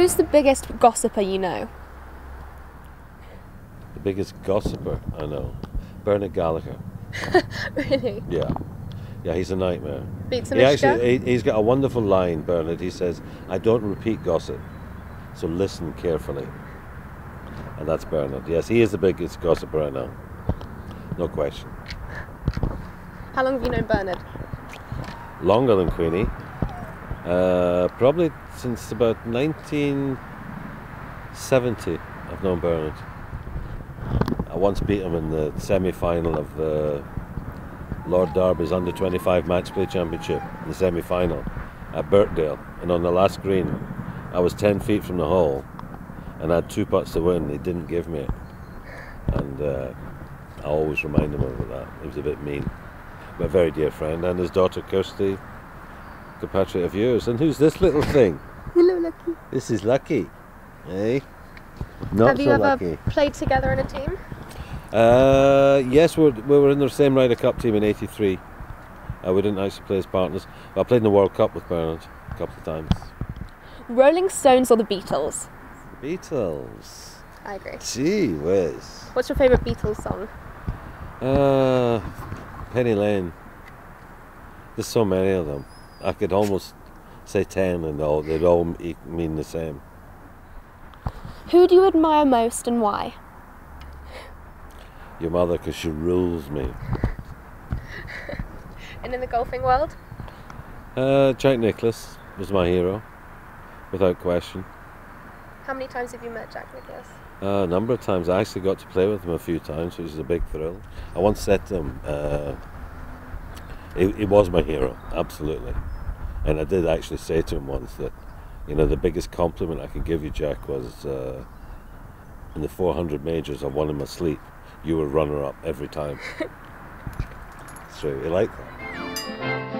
Who's the biggest gossiper you know? The biggest gossiper I know, Bernard Gallacher. really? Yeah, yeah, he's a nightmare. Beats he actually, he, he's got a wonderful line, Bernard. He says, "I don't repeat gossip, so listen carefully." And that's Bernard. Yes, he is the biggest gossiper I know. No question. How long have you known Bernard? Longer than Queenie. Uh, probably since about 1970. I've known Bernard. I once beat him in the semi-final of the Lord Derby's under 25 match play championship. The semi-final at Birkdale, and on the last green, I was 10 feet from the hole, and I had two putts to win. He didn't give me it, and uh, I always remind him of that. He was a bit mean, but a very dear friend, and his daughter Kirsty, compatriot of yours. And who's this little thing? Hello, Lucky. This is Lucky, eh? Not have you so ever lucky. played together in a team? Uh, yes, we were, we were in the same Ryder Cup team in '83. Uh, we didn't actually play as partners. I played in the World Cup with Bernard a couple of times. Rolling Stones or the Beatles? The Beatles. I agree. Gee whiz. What's your favourite Beatles song? Uh, Penny Lane. There's so many of them. I could almost say ten, and all they'd all mean the same. Who do you admire most and why? Your mother, because she rules me. And in the golfing world? Uh, Jack Nicklaus was my hero, without question. How many times have you met Jack Nicklaus? Uh, a number of times. I actually got to play with him a few times, which is a big thrill. I once said to him, uh, he, he was my hero, absolutely. And I did actually say to him once that, you know, the biggest compliment I could give you, Jack, was uh, in the 400 majors I won in my sleep. You were runner up every time. so. He liked that.